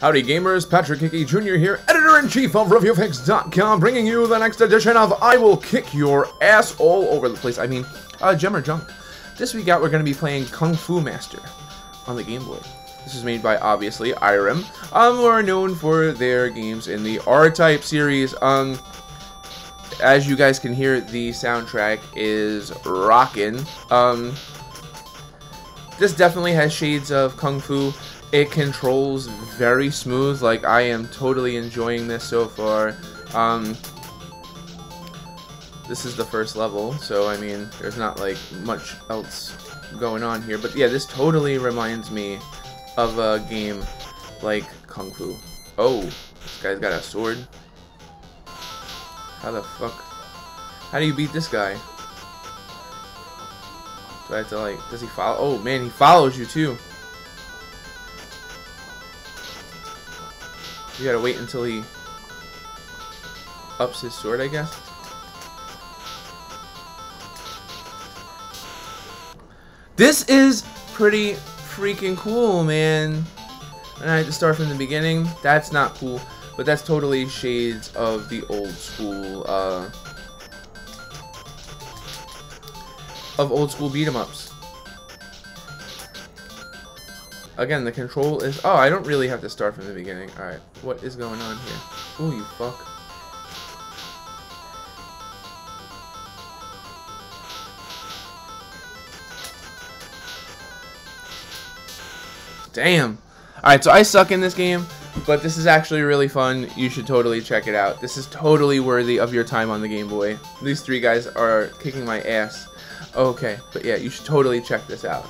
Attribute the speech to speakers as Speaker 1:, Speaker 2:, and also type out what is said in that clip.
Speaker 1: Howdy gamers, Patrick Hickey Jr. here, editor-in-chief of ReviewFix.com, bringing you the next edition of I Will Kick Your Ass All Over the Place. I mean, uh, Gem or Junk. This week out, we're going to be playing Kung Fu Master on the Game Boy. This is made by, obviously, Irem, um, who are known for their games in the R-Type series. Um, as you guys can hear, the soundtrack is rockin'. Um, this definitely has shades of Kung Fu. It controls very smooth. Like, I am totally enjoying this so far. Um, this is the first level, so, I mean, there's not, like, much else going on here. But, yeah, this totally reminds me of a game like Kung Fu. Oh, this guy's got a sword. How the fuck? How do you beat this guy? Do I have to, like, does he follow? Oh, man, he follows you, too. You gotta wait until he ups his sword, I guess. This is pretty freaking cool, man. And I had to start from the beginning. That's not cool, but that's totally shades of the old school, uh, of old school beat 'em ups. Again, the control is... Oh, I don't really have to start from the beginning. Alright, what is going on here? Oh, you fuck. Damn. Alright, so I suck in this game, but this is actually really fun. You should totally check it out. This is totally worthy of your time on the Game Boy. These three guys are kicking my ass. Okay, but yeah, you should totally check this out.